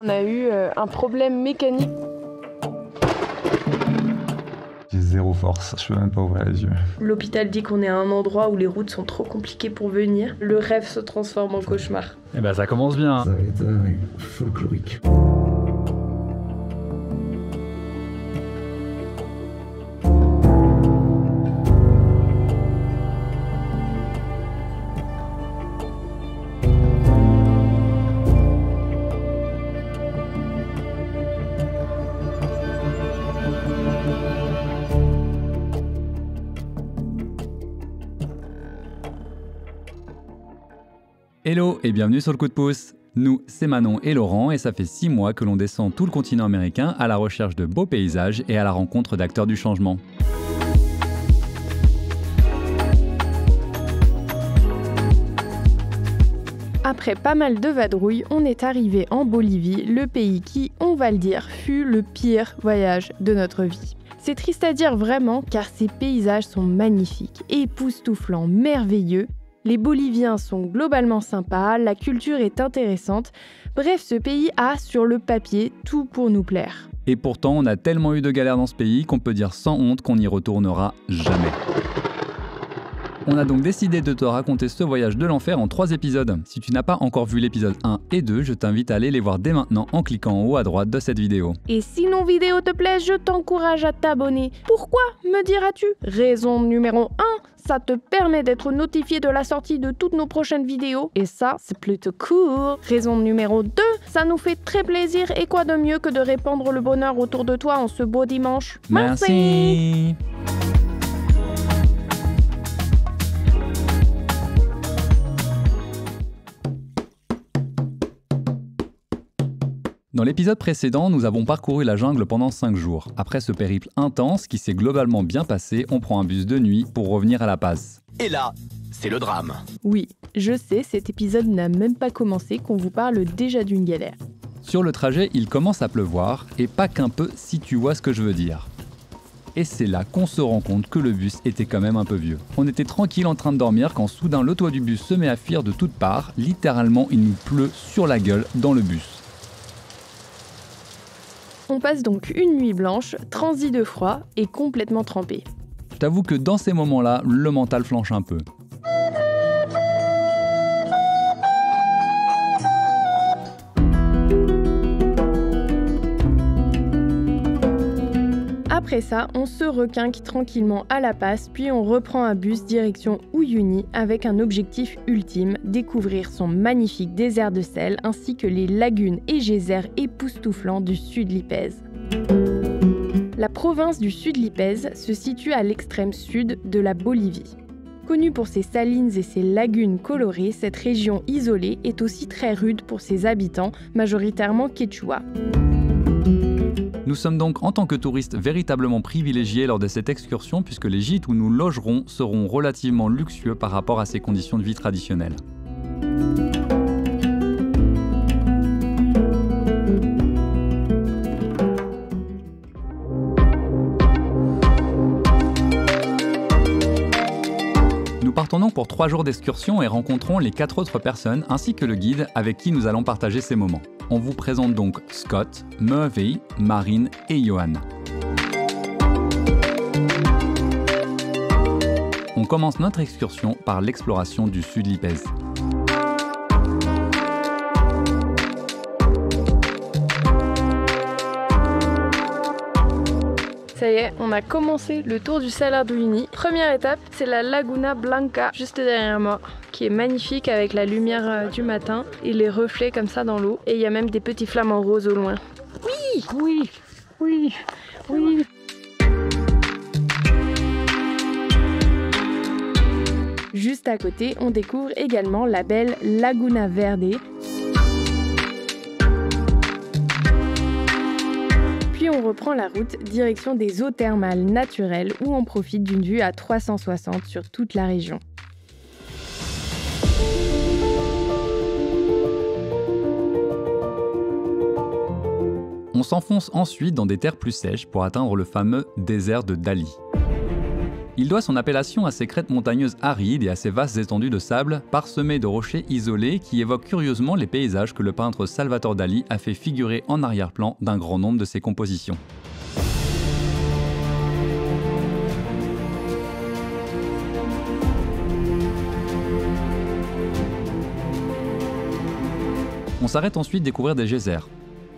On a eu euh, un problème mécanique. J'ai zéro force, je peux même pas ouvrir les yeux. L'hôpital dit qu'on est à un endroit où les routes sont trop compliquées pour venir. Le rêve se transforme en cauchemar. Eh ben ça commence bien. Ça va être folklorique. Hello et bienvenue sur le coup de pouce. Nous, c'est Manon et Laurent et ça fait 6 mois que l'on descend tout le continent américain à la recherche de beaux paysages et à la rencontre d'acteurs du changement. Après pas mal de vadrouilles, on est arrivé en Bolivie, le pays qui, on va le dire, fut le pire voyage de notre vie. C'est triste à dire vraiment car ces paysages sont magnifiques, époustouflants, merveilleux. Les Boliviens sont globalement sympas, la culture est intéressante. Bref, ce pays a sur le papier tout pour nous plaire. Et pourtant, on a tellement eu de galères dans ce pays qu'on peut dire sans honte qu'on n'y retournera jamais. On a donc décidé de te raconter ce voyage de l'enfer en trois épisodes. Si tu n'as pas encore vu l'épisode 1 et 2, je t'invite à aller les voir dès maintenant en cliquant en haut à droite de cette vidéo. Et si nos vidéos te plaisent, je t'encourage à t'abonner. Pourquoi, me diras-tu? Raison numéro 1, ça te permet d'être notifié de la sortie de toutes nos prochaines vidéos. Et ça, c'est plutôt cool. Raison numéro 2, ça nous fait très plaisir et quoi de mieux que de répandre le bonheur autour de toi en ce beau dimanche. Merci. Dans l'épisode précédent, nous avons parcouru la jungle pendant 5 jours. Après ce périple intense qui s'est globalement bien passé, on prend un bus de nuit pour revenir à La Paz. Et là, c'est le drame. Oui, je sais, cet épisode n'a même pas commencé qu'on vous parle déjà d'une galère. Sur le trajet, il commence à pleuvoir, et pas qu'un peu si tu vois ce que je veux dire. Et c'est là qu'on se rend compte que le bus était quand même un peu vieux. On était tranquille en train de dormir quand soudain le toit du bus se met à fuir de toutes parts. Littéralement, il nous pleut sur la gueule dans le bus. On passe donc une nuit blanche, transi de froid et complètement trempé. Je t'avoue que dans ces moments-là, le mental flanche un peu. Après ça, on se requinque tranquillement à La Paz, puis on reprend un bus direction Uyuni avec un objectif ultime, découvrir son magnifique désert de sel ainsi que les lagunes et geysers époustouflants du sud Lipez. La province du sud Lipez se situe à l'extrême sud de la Bolivie. Connue pour ses salines et ses lagunes colorées, cette région isolée est aussi très rude pour ses habitants, majoritairement quechua. Nous sommes donc en tant que touristes véritablement privilégiés lors de cette excursion puisque les gîtes où nous logerons seront relativement luxueux par rapport à ces conditions de vie traditionnelles. Nous partons donc pour trois jours d'excursion et rencontrons les quatre autres personnes ainsi que le guide avec qui nous allons partager ces moments. On vous présente donc Scott, Murphy, Marine et Johan. On commence notre excursion par l'exploration du sud Lipez. Ça y est, on a commencé le tour du Salar d'Uyuni. Première étape, c'est la Laguna Blanca, juste derrière moi, qui est magnifique avec la lumière euh, du matin et les reflets comme ça dans l'eau. Et il y a même des petits flamants roses au loin. Oui, oui, oui, oui. Juste à côté, on découvre également la belle Laguna Verde, on reprend la route direction des eaux thermales naturelles où on profite d'une vue à 360 sur toute la région. On s'enfonce ensuite dans des terres plus sèches pour atteindre le fameux désert de Dali. Il doit son appellation à ses crêtes montagneuses arides et à ses vastes étendues de sable parsemées de rochers isolés qui évoquent curieusement les paysages que le peintre Salvatore Dali a fait figurer en arrière-plan d'un grand nombre de ses compositions. On s'arrête ensuite découvrir des geysers.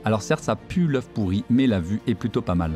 Alors certes ça pue l'œuf pourri, mais la vue est plutôt pas mal.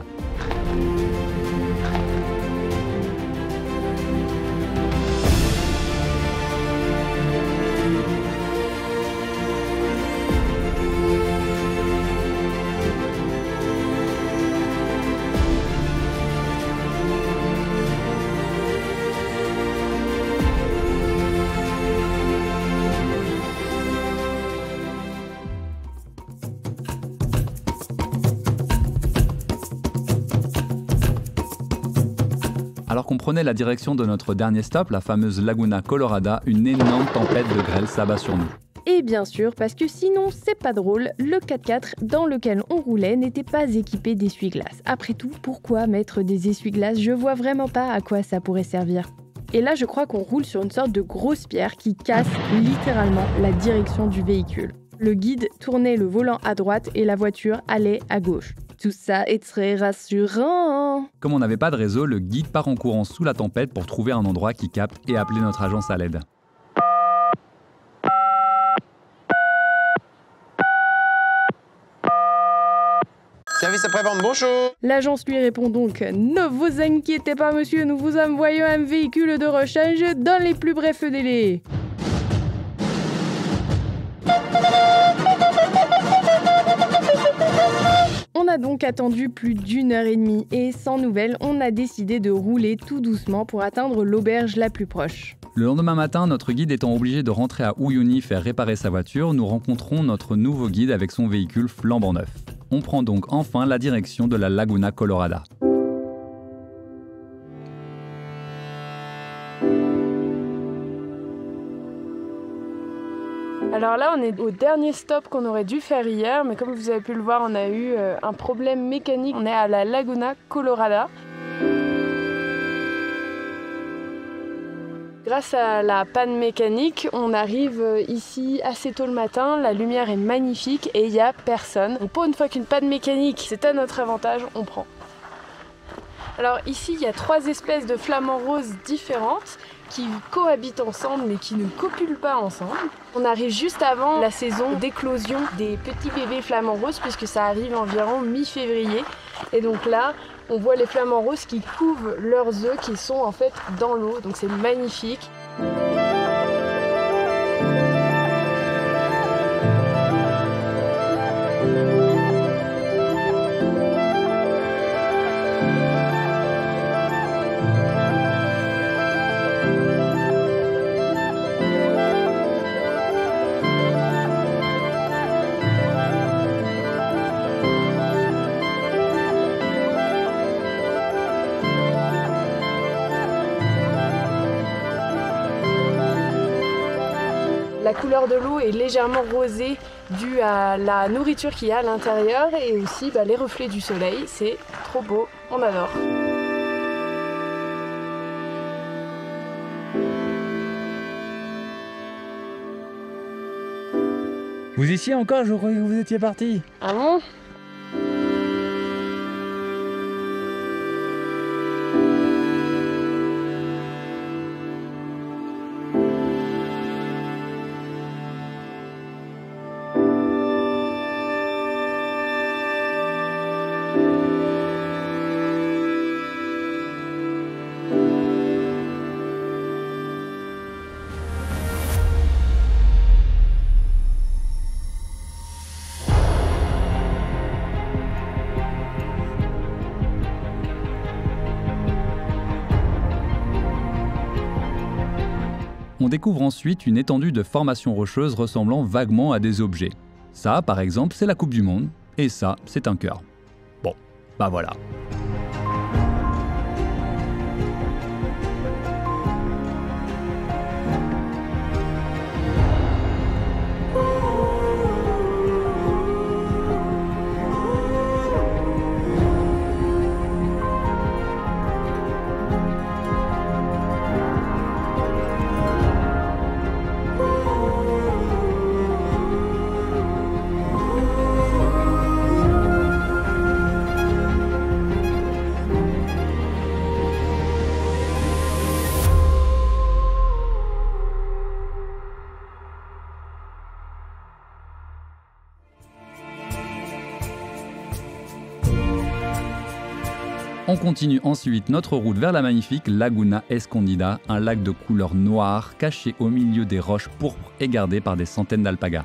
Alors qu'on prenait la direction de notre dernier stop, la fameuse Laguna Colorada, une énorme tempête de grêle s'abat sur nous. Et bien sûr, parce que sinon c'est pas drôle, le 4x4 dans lequel on roulait n'était pas équipé d'essuie-glaces. Après tout, pourquoi mettre des essuie-glaces? Je vois vraiment pas à quoi ça pourrait servir. Et là, je crois qu'on roule sur une sorte de grosse pierre qui casse littéralement la direction du véhicule. Le guide tournait le volant à droite et la voiture allait à gauche. Tout ça est très rassurant. Comme on n'avait pas de réseau, le guide part en courant sous la tempête pour trouver un endroit qui capte et appeler notre agence à l'aide. Service après-vente, bonjour L'agence lui répond donc Ne vous inquiétez pas, monsieur, nous vous envoyons un véhicule de rechange dans les plus brefs délais. Donc attendu plus d'une heure et demie et sans nouvelles, on a décidé de rouler tout doucement pour atteindre l'auberge la plus proche. Le lendemain matin, notre guide étant obligé de rentrer à Uyuni faire réparer sa voiture, nous rencontrons notre nouveau guide avec son véhicule flambant neuf. On prend donc enfin la direction de la Laguna Colorada. Alors là, on est au dernier stop qu'on aurait dû faire hier, mais comme vous avez pu le voir, on a eu euh, un problème mécanique. On est à la Laguna Colorada. Grâce à la panne mécanique, on arrive euh, ici assez tôt le matin, la lumière est magnifique et il n'y a personne. Donc pour une fois qu'une panne mécanique, c'est à notre avantage, on prend. Alors ici, il y a trois espèces de flamants roses différentes qui cohabitent ensemble mais qui ne copulent pas ensemble. On arrive juste avant la saison d'éclosion des petits bébés flamants roses puisque ça arrive environ mi-février. Et donc là, on voit les flamants roses qui couvent leurs œufs qui sont en fait dans l'eau. Donc c'est magnifique. La couleur de l'eau est légèrement rosée due à la nourriture qu'il y a à l'intérieur et aussi bah, les reflets du soleil. C'est trop beau, on adore. Vous étiez encore Je croyais que vous étiez parti. Ah bon? On découvre ensuite une étendue de formations rocheuses ressemblant vaguement à des objets. Ça, par exemple, c'est la Coupe du Monde, et ça, c'est un cœur. Bon, bah voilà. On continue ensuite notre route vers la magnifique Laguna Escondida, un lac de couleur noire caché au milieu des roches pourpres et gardé par des centaines d'alpagas.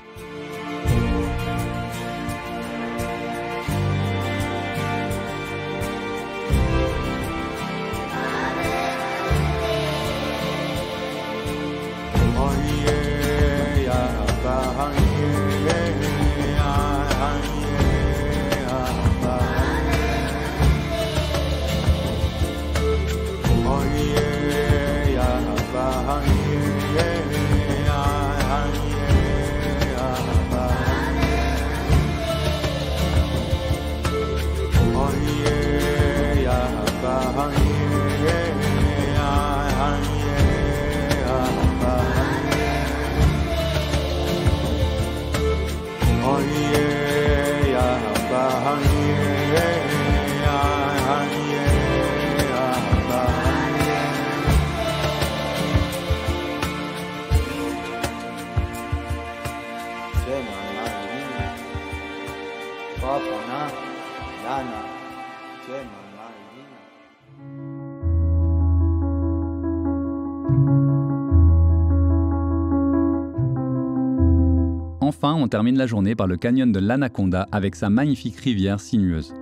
Enfin, on termine la journée par le canyon de l'Anaconda avec sa magnifique rivière sinueuse.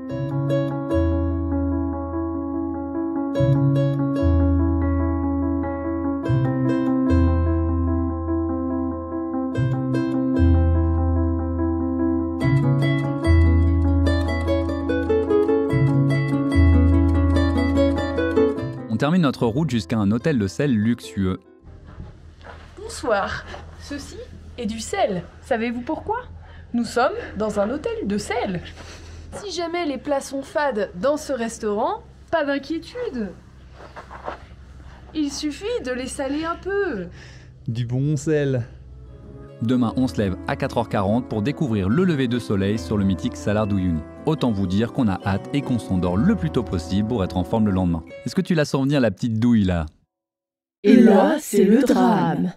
Notre route jusqu'à un hôtel de sel luxueux. Bonsoir. Ceci est du sel. Savez-vous pourquoi? Nous sommes dans un hôtel de sel. Si jamais les plats sont fades dans ce restaurant, pas d'inquiétude. Il suffit de les saler un peu. Du bon sel. Demain, on se lève à 4h40 pour découvrir le lever de soleil sur le mythique Salar d'Uyuni. Autant vous dire qu'on a hâte et qu'on s'endort le plus tôt possible pour être en forme le lendemain. Est-ce que tu la sens venir la petite douille là? Et là, c'est le drame.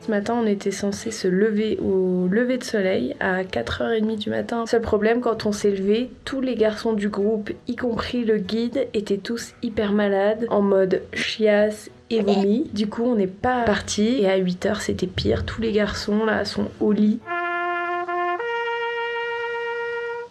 Ce matin, on était censé se lever au lever de soleil à 4h30 du matin. Seul problème, quand on s'est levé, tous les garçons du groupe, y compris le guide, étaient tous hyper malades, en mode chiasse et vomi. Du coup, on n'est pas parti et à 8h, c'était pire. Tous les garçons là sont au lit.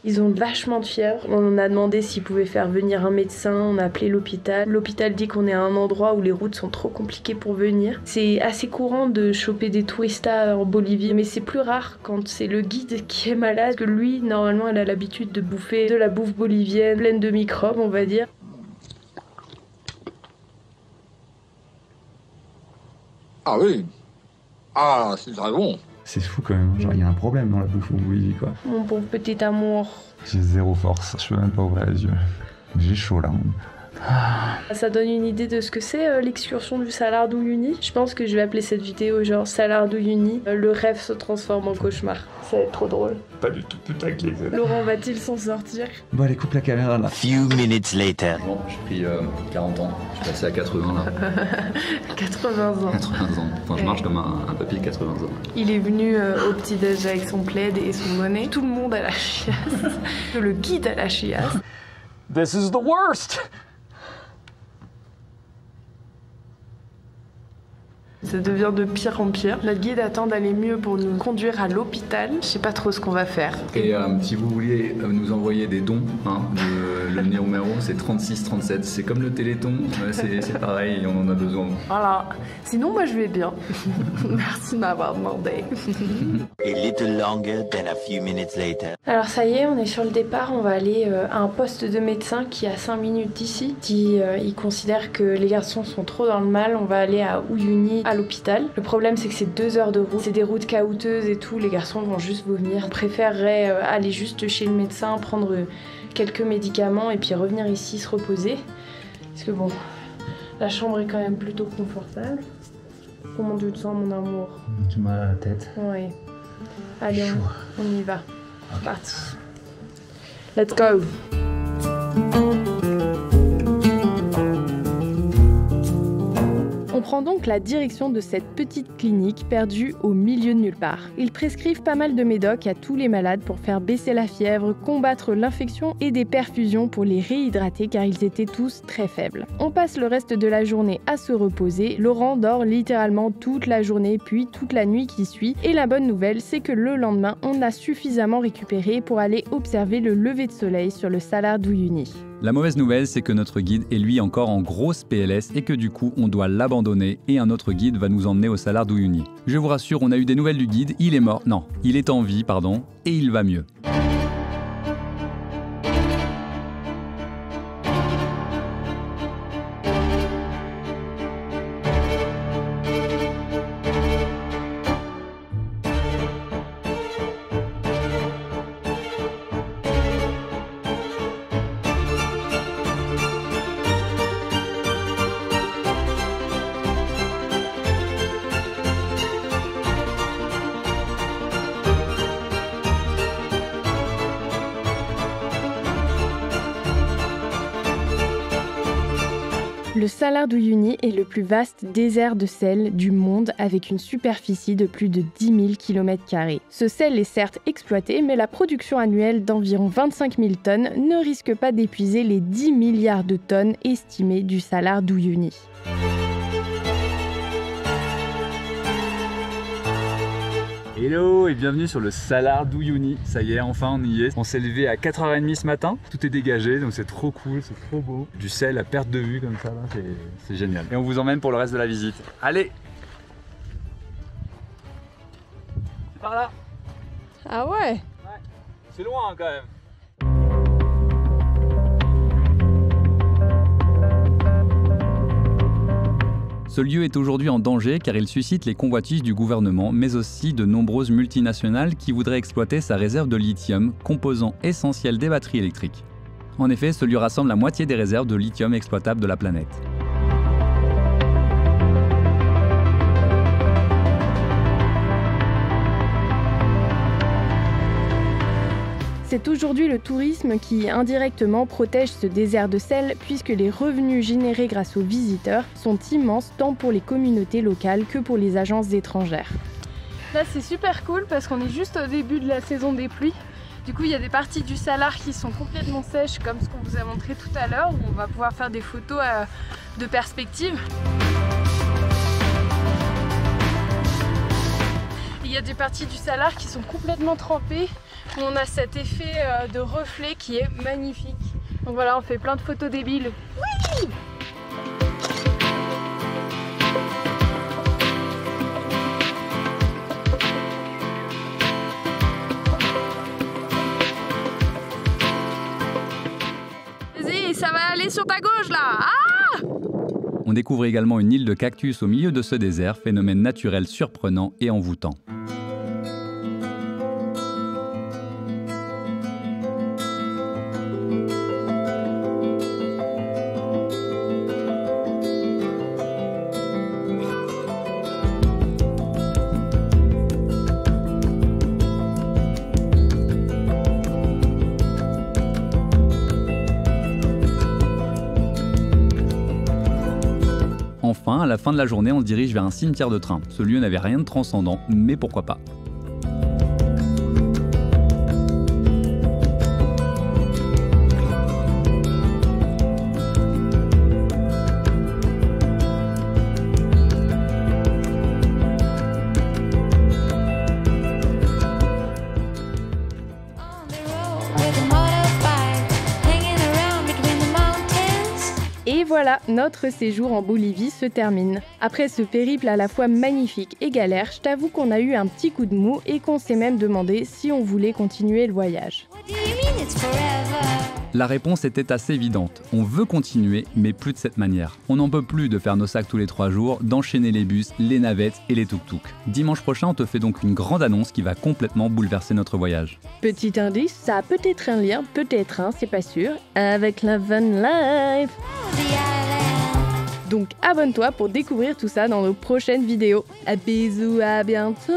Ils ont vachement de fièvre. On a demandé s'ils pouvaient faire venir un médecin. On a appelé l'hôpital. L'hôpital dit qu'on est à un endroit où les routes sont trop compliquées pour venir. C'est assez courant de choper des twistas en Bolivie, mais c'est plus rare quand c'est le guide qui est malade. Que lui, normalement, il a l'habitude de bouffer de la bouffe bolivienne pleine de microbes, on va dire. Ah oui Ah, c'est très bon C'est fou quand même, genre il y a un problème dans la bouffe au Bolivie quoi. Mon pauvre petit amour. J'ai zéro force, je peux même pas ouvrir les yeux. J'ai chaud là. Ça donne une idée de ce que c'est euh, l'excursion du Salar d'Uyuni. Je pense que je vais appeler cette vidéo genre Salar d'Uyuni. Euh, le rêve se transforme en cauchemar. Ça va être trop drôle. Pas du tout putaclic. Laurent va-t-il s'en sortir? Bon allez coupe la caméra là. Few minutes later. Bon, j'ai pris 40 ans, je suis passé à 80 là. 80 ans. 80 ans. Enfin, je marche comme un, un papy de 80 ans. Il est venu euh, au petit-déj avec son plaid et son bonnet. Tout le monde a la chiasse. le guide a la chiasse. This is the worst Ça devient de pire en pire. Notre guide attend d'aller mieux pour nous conduire à l'hôpital. Je sais pas trop ce qu'on va faire. Et euh, si vous vouliez euh, nous envoyer des dons, hein, le, le numéro c'est 3637. C'est comme le téléthon, c'est pareil, on en a besoin. Voilà. Sinon, moi je vais bien. Merci de m'avoir demandé. A little longer than a few minutes later. Alors ça y est, on est sur le départ. On va aller euh, à un poste de médecin qui est à 5 minutes d'ici. Euh, il considère que les garçons sont trop dans le mal, on va aller à Uyuni, à l'hôpital. Le problème, c'est que c'est deux heures de route. C'est des routes caouteuses et tout. Les garçons vont juste vomir. On préférerait euh, aller juste chez le médecin, prendre euh, quelques médicaments et puis revenir ici se reposer. Parce que bon, la chambre est quand même plutôt confortable. Comment tu te sens, mon amour J'ai mal à la tête. Oui. Allez, on, on y va. Parti. Let's go. Prend donc la direction de cette petite clinique perdue au milieu de nulle part. Ils prescrivent pas mal de médocs à tous les malades pour faire baisser la fièvre, combattre l'infection et des perfusions pour les réhydrater car ils étaient tous très faibles. On passe le reste de la journée à se reposer. Laurent dort littéralement toute la journée puis toute la nuit qui suit. Et la bonne nouvelle, c'est que le lendemain, on a suffisamment récupéré pour aller observer le lever de soleil sur le Salar d'Uyuni. La mauvaise nouvelle, c'est que notre guide est lui encore en grosse PLS et que du coup, on doit l'abandonner et un autre guide va nous emmener au Salar d'Uyuni. Je vous rassure, on a eu des nouvelles du guide, il est mort, non, il est en vie, pardon, et il va mieux. Salar d'Uyuni est le plus vaste désert de sel du monde avec une superficie de plus de 10 000 km. Ce sel est certes exploité, mais la production annuelle d'environ 25 000 tonnes ne risque pas d'épuiser les 10 milliards de tonnes estimées du Salar d'Uyuni. Hello et bienvenue sur le Salar d'Uyuni. Ça y est, enfin on y est. On s'est levé à 4h30 ce matin. Tout est dégagé, donc c'est trop cool, c'est trop beau. Du sel à perte de vue comme ça, là, c'est- c'est génial. Et on vous emmène pour le reste de la visite. Allez Par là Ah ouais C'est loin hein, quand même Ce lieu est aujourd'hui en danger car il suscite les convoitises du gouvernement, mais aussi de nombreuses multinationales qui voudraient exploiter sa réserve de lithium, composant essentiel des batteries électriques. En effet, ce lieu rassemble la moitié des réserves de lithium exploitables de la planète. C'est aujourd'hui le tourisme qui indirectement protège ce désert de sel puisque les revenus générés grâce aux visiteurs sont immenses tant pour les communautés locales que pour les agences étrangères. Là c'est super cool parce qu'on est juste au début de la saison des pluies. Du coup il y a des parties du salar qui sont complètement sèches comme ce qu'on vous a montré tout à l'heure où on va pouvoir faire des photos euh, de perspective. Il y a des parties du salar qui sont complètement trempées où on a cet effet euh, de reflet qui est magnifique. Donc voilà on fait plein de photos débiles. Vas-y, ça va aller sur ta gauche là Ah On découvre également une île de cactus au milieu de ce désert, phénomène naturel surprenant et envoûtant. Fin de la journée, on se dirige vers un cimetière de train. Ce lieu n'avait rien de transcendant, mais pourquoi pas. Voilà, notre séjour en Bolivie se termine. Après ce périple à la fois magnifique et galère, je t'avoue qu'on a eu un petit coup de mou et qu'on s'est même demandé si on voulait continuer le voyage. What do you mean it's forever? La réponse était assez évidente. On veut continuer, mais plus de cette manière. On n'en peut plus de faire nos sacs tous les trois jours, d'enchaîner les bus, les navettes et les tuk-tuk. Dimanche prochain, on te fait donc une grande annonce qui va complètement bouleverser notre voyage. Petit indice, ça a peut-être un lien, peut-être un, c'est pas sûr, avec la van life. Donc abonne-toi pour découvrir tout ça dans nos prochaines vidéos. À bisous, à bientôt